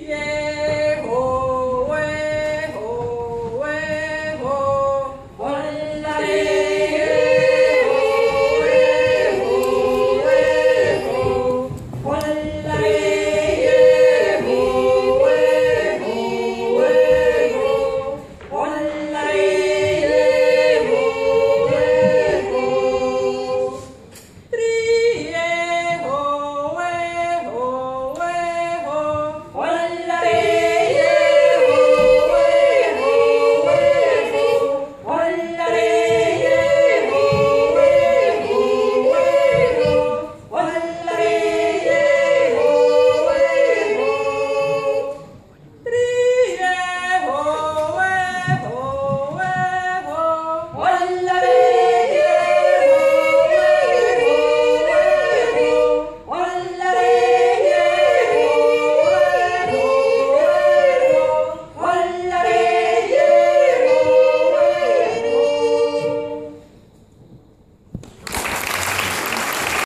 Yeah.